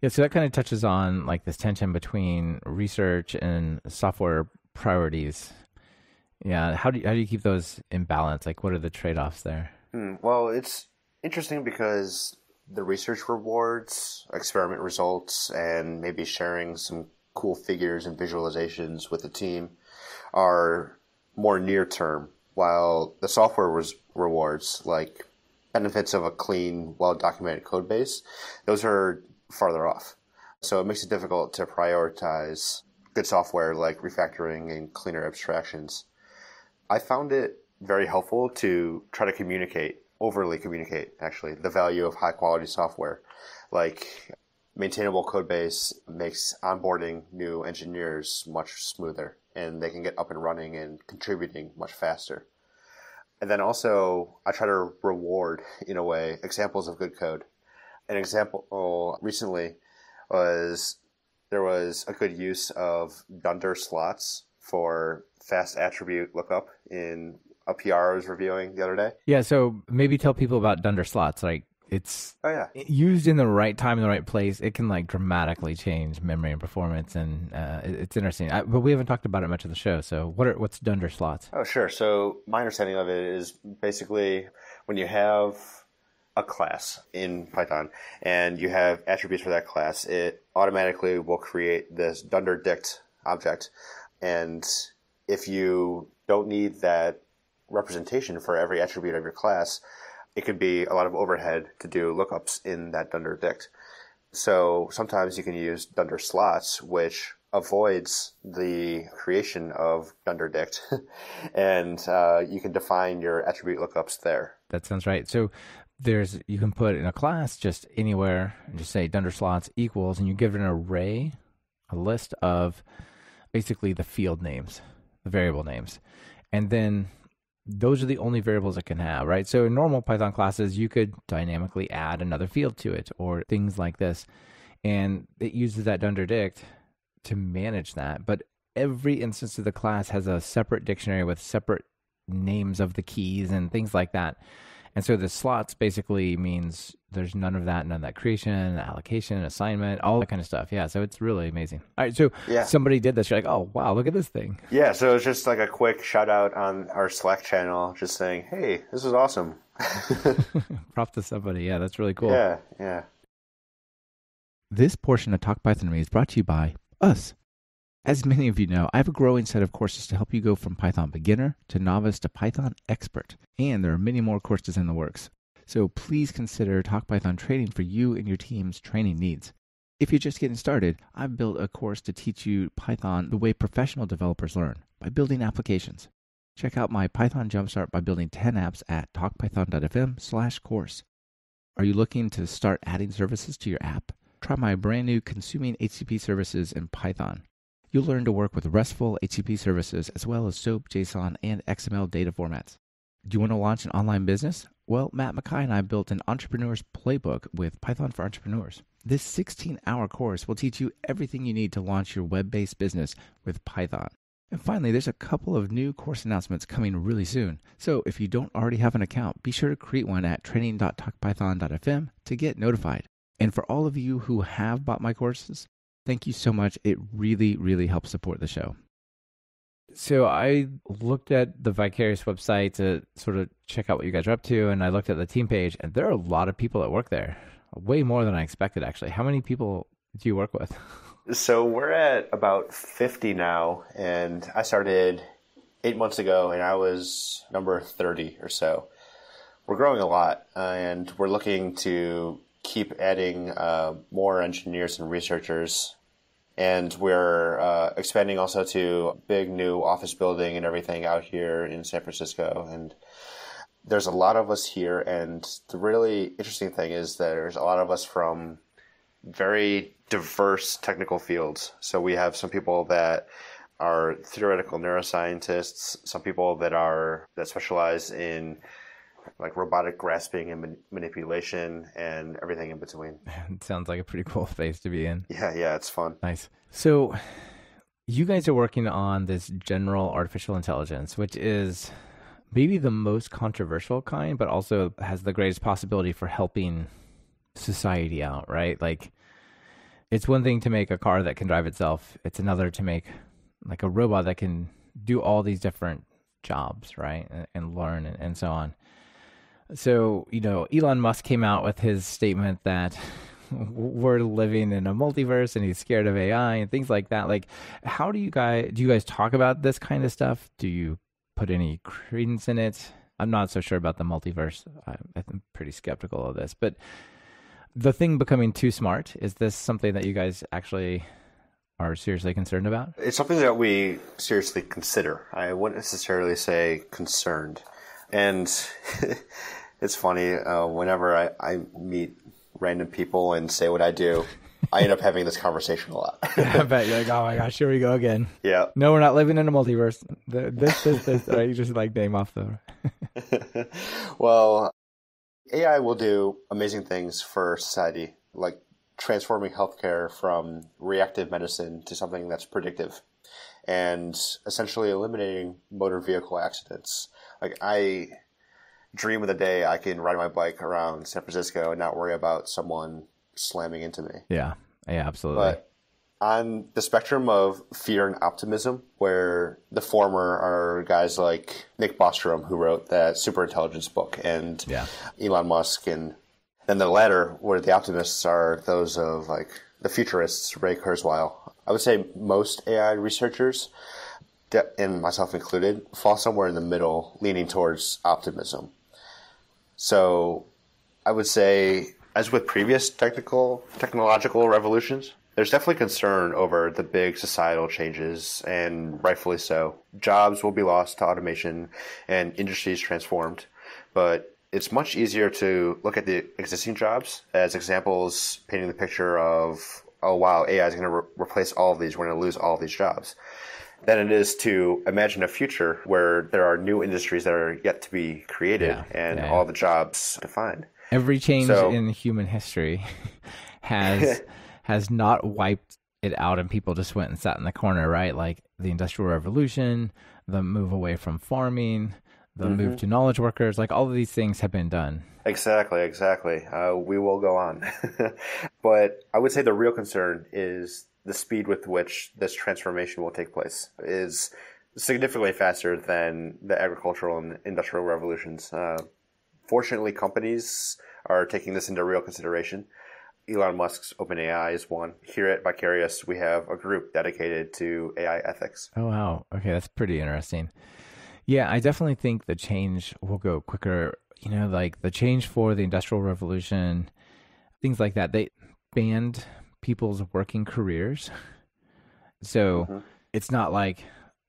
Yeah, so that kind of touches on like this tension between research and software priorities. Yeah, how do you, how do you keep those in balance? Like, what are the trade offs there? Hmm. Well, it's interesting because the research rewards, experiment results, and maybe sharing some cool figures and visualizations with the team are more near term, while the software was rewards like benefits of a clean, well documented code base, those are farther off. So it makes it difficult to prioritize good software like refactoring and cleaner abstractions. I found it very helpful to try to communicate, overly communicate, actually, the value of high quality software. Like maintainable code base makes onboarding new engineers much smoother and they can get up and running and contributing much faster. And then also, I try to reward, in a way, examples of good code. An example recently was there was a good use of dunder slots for fast attribute lookup in a PR I was reviewing the other day. Yeah, so maybe tell people about dunder slots. Like it's oh yeah used in the right time in the right place it can like dramatically change memory and performance and uh, it's interesting I, but we haven't talked about it much of the show so what are what's dunder slots oh sure so my understanding of it is basically when you have a class in python and you have attributes for that class it automatically will create this dunder dict object and if you don't need that representation for every attribute of your class it could be a lot of overhead to do lookups in that dunder dict. So sometimes you can use dunder slots, which avoids the creation of dunder dict, and uh, you can define your attribute lookups there. That sounds right. So there's you can put in a class just anywhere and just say dunder slots equals, and you give it an array, a list of basically the field names, the variable names, and then those are the only variables it can have, right? So in normal Python classes, you could dynamically add another field to it or things like this. And it uses that dunder dict to manage that. But every instance of the class has a separate dictionary with separate names of the keys and things like that. And so the slots basically means there's none of that, none of that creation, allocation, assignment, all that kind of stuff. Yeah, so it's really amazing. All right, so yeah. somebody did this. You're like, oh wow, look at this thing. Yeah, so it's just like a quick shout out on our Slack channel, just saying, hey, this is awesome. Prop to somebody. Yeah, that's really cool. Yeah, yeah. This portion of Talk Python to Me is brought to you by us. As many of you know, I have a growing set of courses to help you go from Python beginner to novice to Python expert, and there are many more courses in the works. So please consider Talk Python training for you and your team's training needs. If you're just getting started, I've built a course to teach you Python the way professional developers learn by building applications. Check out my Python Jumpstart by building 10 apps at talkpython.fm/course. Are you looking to start adding services to your app? Try my brand new consuming HTTP services in Python. You'll learn to work with RESTful HTTP services as well as SOAP, JSON, and XML data formats. Do you want to launch an online business? Well, Matt McKay and I built an entrepreneur's playbook with Python for Entrepreneurs. This 16 hour course will teach you everything you need to launch your web based business with Python. And finally, there's a couple of new course announcements coming really soon. So if you don't already have an account, be sure to create one at training.talkpython.fm to get notified. And for all of you who have bought my courses, Thank you so much. It really, really helps support the show. So I looked at the Vicarious website to sort of check out what you guys are up to, and I looked at the team page, and there are a lot of people that work there. Way more than I expected, actually. How many people do you work with? So we're at about 50 now, and I started eight months ago, and I was number 30 or so. We're growing a lot, and we're looking to keep adding uh, more engineers and researchers. And we're uh, expanding also to big new office building and everything out here in San Francisco. And there's a lot of us here. And the really interesting thing is that there's a lot of us from very diverse technical fields. So we have some people that are theoretical neuroscientists, some people that are that specialize in like robotic grasping and man- manipulation and everything in between. it sounds like a pretty cool space to be in. Yeah, yeah, it's fun. Nice. So, you guys are working on this general artificial intelligence, which is maybe the most controversial kind, but also has the greatest possibility for helping society out, right? Like, it's one thing to make a car that can drive itself, it's another to make like a robot that can do all these different jobs, right? And, and learn and, and so on. So, you know, Elon Musk came out with his statement that we're living in a multiverse and he's scared of AI and things like that. Like, how do you guys do you guys talk about this kind of stuff? Do you put any credence in it? I'm not so sure about the multiverse. I'm pretty skeptical of this, but the thing becoming too smart is this something that you guys actually are seriously concerned about? It's something that we seriously consider. I wouldn't necessarily say concerned. And it's funny, uh, whenever I, I meet random people and say what I do, I end up having this conversation a lot. I bet you're like, oh my gosh, here we go again. yeah. No, we're not living in a multiverse. This, this, this. Right? You just like name off the. well, AI will do amazing things for society, like transforming healthcare from reactive medicine to something that's predictive and essentially eliminating motor vehicle accidents. Like, I dream of the day I can ride my bike around San Francisco and not worry about someone slamming into me. Yeah, yeah, absolutely. But on the spectrum of fear and optimism, where the former are guys like Nick Bostrom, who wrote that superintelligence book, and Yeah. Elon Musk, and then the latter, where the optimists are those of like the futurists, Ray Kurzweil. I would say most AI researchers, and myself included, fall somewhere in the middle, leaning towards optimism. So I would say, as with previous technical technological revolutions, there's definitely concern over the big societal changes, and rightfully so. Jobs will be lost to automation, and industries transformed. But it's much easier to look at the existing jobs as examples, painting the picture of, oh wow, AI is going to re- replace all of these. We're going to lose all of these jobs than it is to imagine a future where there are new industries that are yet to be created Yeah, and yeah, all the jobs defined. Every change So- in human history has has not wiped it out, and people just went and sat in the corner, right? Like the Industrial Revolution, the move away from farming, the Mm-hmm. move to knowledge workers, like all of these things have been done. Exactly, exactly. Uh, we will go on. but I would say the real concern is the speed with which this transformation will take place is significantly faster than the agricultural and industrial revolutions. Uh, fortunately, companies are taking this into real consideration. Elon Musk's OpenAI is one. Here at Vicarious, we have a group dedicated to AI ethics. Oh wow. Okay, that's pretty interesting. Yeah, I definitely think the change will go quicker. You know, like the change for the industrial revolution, things like that. They banned people's working careers. So mm-hmm. it's not like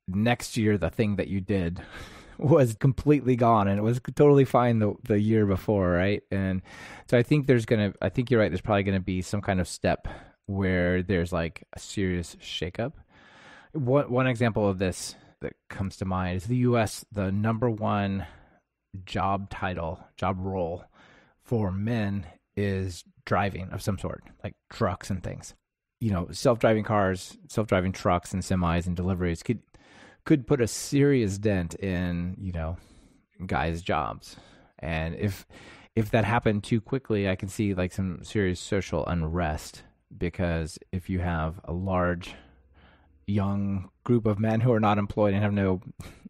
next year the thing that you did was completely gone and it was totally fine the the year before, right? And so I think there's gonna I think you're right, there's probably gonna be some kind of step where there's like a serious shakeup. One one example of this that comes to mind is the US, the number one job title, job role for men is driving of some sort, like trucks and things. You know, self-driving cars, self-driving trucks and semis and deliveries could could put a serious dent in, you know, guys' jobs. And if if that happened too quickly, I can see like some serious social unrest because if you have a large young group of men who are not employed and have no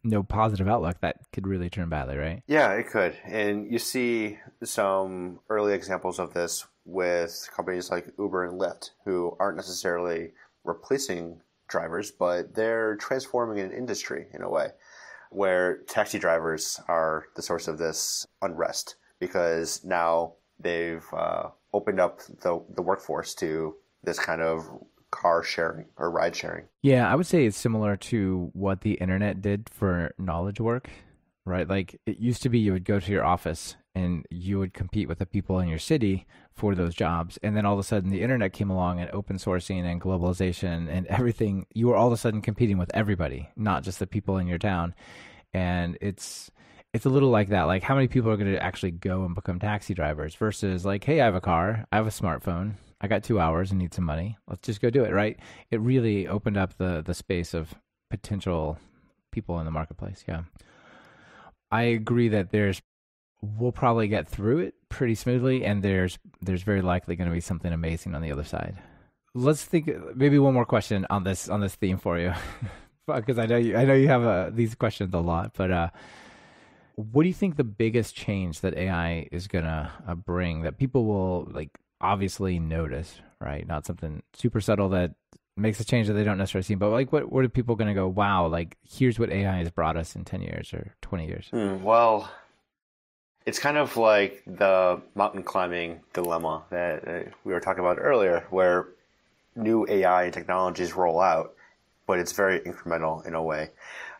no positive outlook, that could really turn badly, right? Yeah, it could. And you see some early examples of this with companies like Uber and Lyft, who aren't necessarily replacing drivers, but they're transforming an industry in a way where taxi drivers are the source of this unrest because now they've uh, opened up the, the workforce to this kind of car sharing or ride sharing. Yeah, I would say it's similar to what the internet did for knowledge work, right? Like it used to be you would go to your office and you would compete with the people in your city for those jobs. And then all of a sudden the internet came along and open sourcing and globalization and everything. You were all of a sudden competing with everybody, not just the people in your town. And it's it's a little like that. Like how many people are going to actually go and become taxi drivers versus like, hey, I have a car, I have a smartphone, I got two hours and need some money. Let's just go do it, right? It really opened up the the space of potential people in the marketplace. Yeah, I agree that there's we'll probably get through it pretty smoothly, and there's there's very likely going to be something amazing on the other side. Let's think. Maybe one more question on this on this theme for you, because I know you I know you have uh, these questions a lot, but. uh what do you think the biggest change that AI is gonna uh, bring that people will like obviously notice, right? Not something super subtle that makes a change that they don't necessarily see, but like what what are people gonna go, wow, like here's what AI has brought us in ten years or twenty years? Hmm, well, it's kind of like the mountain climbing dilemma that uh, we were talking about earlier, where new AI technologies roll out, but it's very incremental in a way.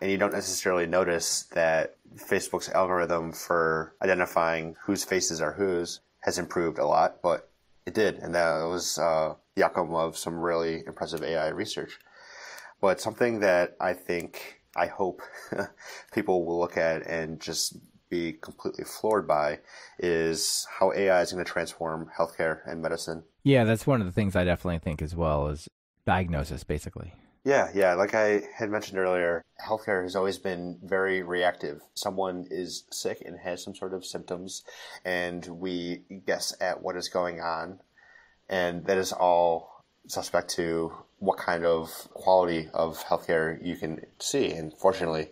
And you don't necessarily notice that Facebook's algorithm for identifying whose faces are whose has improved a lot, but it did. And that was uh, the outcome of some really impressive AI research. But something that I think, I hope people will look at and just be completely floored by is how AI is going to transform healthcare and medicine. Yeah, that's one of the things I definitely think as well is diagnosis, basically. Yeah, yeah. Like I had mentioned earlier, healthcare has always been very reactive. Someone is sick and has some sort of symptoms, and we guess at what is going on, and that is all suspect to what kind of quality of healthcare you can see. And fortunately,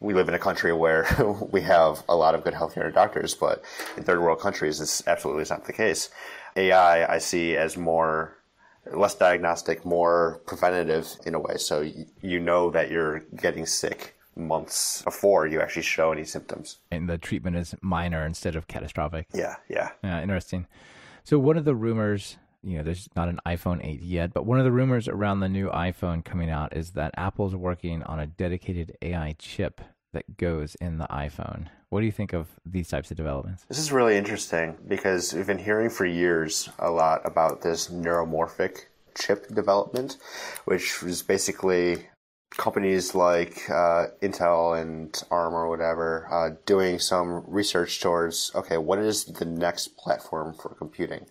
we live in a country where we have a lot of good healthcare doctors, but in third world countries, this absolutely is not the case. AI, I see as more less diagnostic, more preventative in a way. So you, know that you're getting sick months before you actually show any symptoms. And the treatment is minor instead of catastrophic. Yeah, yeah. Yeah, interesting. So one of the rumors, you know, there's not an iPhone 8 yet, but one of the rumors around the new iPhone coming out is that Apple's working on a dedicated AI chip that goes in the iPhone. What do you think of these types of developments? This is really interesting because we've been hearing for years a lot about this neuromorphic chip development, which is basically companies like uh, Intel and ARM or whatever uh, doing some research towards okay, what is the next platform for computing?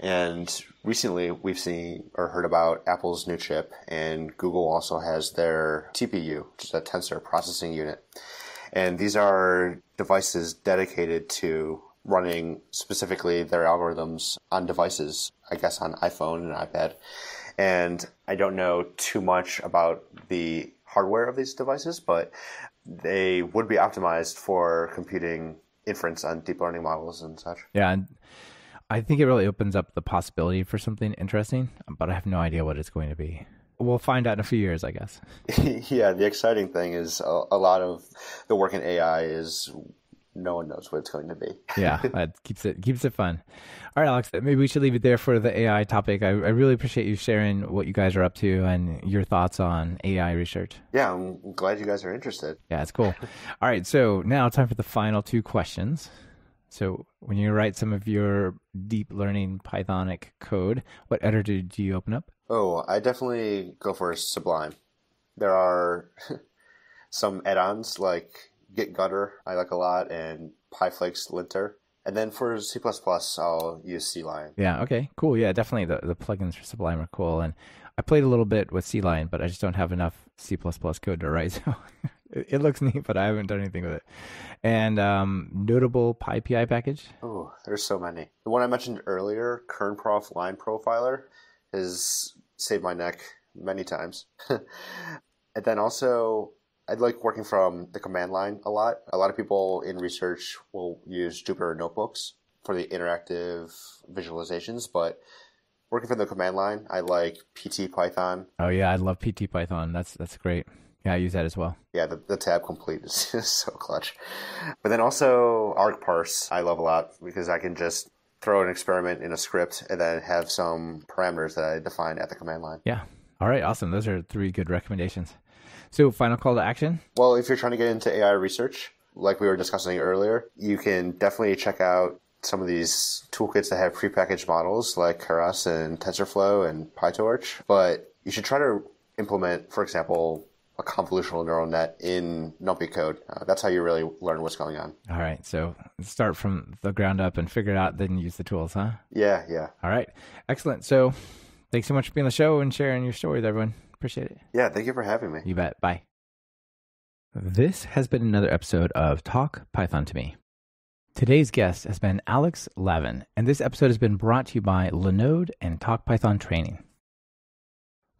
And recently we've seen or heard about Apple's new chip, and Google also has their TPU, which is a tensor processing unit. And these are devices dedicated to running specifically their algorithms on devices, I guess on iPhone and iPad. And I don't know too much about the hardware of these devices, but they would be optimized for computing inference on deep learning models and such. Yeah, and I think it really opens up the possibility for something interesting, but I have no idea what it's going to be. We'll find out in a few years, I guess. yeah, the exciting thing is a, a, lot of the work in AI is no one knows what it's going to be. yeah, that keeps it keeps it fun. All right, Alex, maybe we should leave it there for the AI topic. I, I really appreciate you sharing what you guys are up to and your thoughts on AI research. Yeah, I'm glad you guys are interested. Yeah, it's cool. All right, so now time for the final two questions. So when you write some of your deep learning Pythonic code, what editor do you open up? Oh, I definitely go for Sublime. There are some add-ons like GitGutter I like a lot and PyFlakes linter. And then for C++, I'll use CLion. Yeah, okay, cool. Yeah, definitely the, the plugins for Sublime are cool. And I played a little bit with CLion, but I just don't have enough C++ code to write. So it, looks neat, but I haven't done anything with it. And um, notable PyPI package. Oh, there's so many. The one I mentioned earlier, kernprof line profiler, has saved my neck many times. and then also, I like working from the command line a lot. A lot of people in research will use Jupyter notebooks for the interactive visualizations, but working from the command line, I like ptpython. Oh yeah, I love ptpython. That's that's great. Yeah, I use that as well. Yeah, the, the tab complete is, so clutch. But then also argparse, I love a lot because I can just throw an experiment in a script and then have some parameters that I define at the command line. Yeah. All right, awesome. Those are three good recommendations. So, final call to action? Well, if you're trying to get into AI research, like we were discussing earlier, you can definitely check out some of these toolkits that have prepackaged models like Keras and TensorFlow and PyTorch. But you should try to implement, for example, a convolutional neural net in NumPy code. Uh, that's how you really learn what's going on. All right. So start from the ground up and figure it out, then use the tools, huh? Yeah, yeah. All right. Excellent. So thanks so much for being on the show and sharing your story with everyone. Appreciate it. Yeah, thank you for having me. You bet. Bye. This has been another episode of Talk Python to Me. Today's guest has been Alex Lavin, and this episode has been brought to you by Linode and Talk Python Training.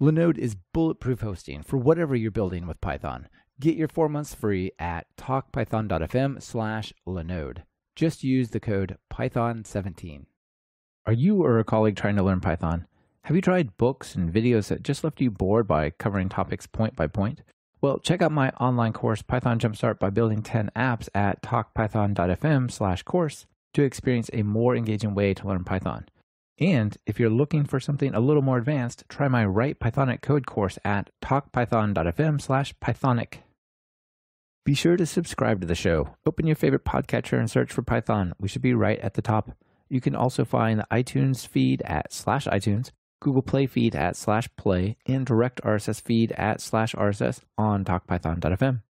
Linode is bulletproof hosting for whatever you're building with Python. Get your four months free at talkpython.fm slash Linode. Just use the code Python17. Are you or a colleague trying to learn Python? Have you tried books and videos that just left you bored by covering topics point by point? Well, check out my online course, Python Jumpstart by Building 10 Apps at talkpython.fm slash course to experience a more engaging way to learn Python. And if you're looking for something a little more advanced, try my Write Pythonic Code course at talkpython.fm slash Pythonic. Be sure to subscribe to the show. Open your favorite podcatcher and search for Python. We should be right at the top. You can also find the iTunes feed at slash iTunes, Google Play feed at slash play, and direct RSS feed at slash RSS on talkpython.fm.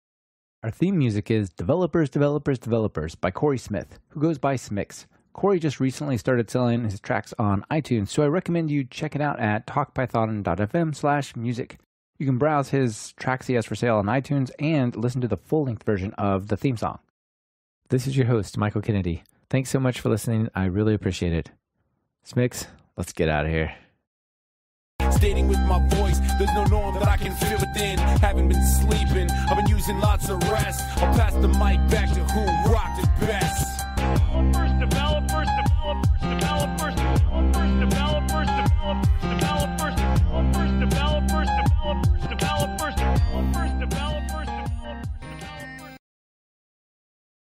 Our theme music is Developers, Developers, Developers by Corey Smith, who goes by Smix. Corey just recently started selling his tracks on iTunes, so I recommend you check it out at talkpython.fm slash music. You can browse his tracks he has for sale on iTunes and listen to the full length version of the theme song. This is your host, Michael Kennedy. Thanks so much for listening. I really appreciate it. Smix, let's get out of here. Stating with my voice, there's no norm that I can feel within. Haven't been sleeping, I've been using lots of rest. I'll pass the mic back to who rocked it best. Developers, developers, developers, developers, developers, developers, developers.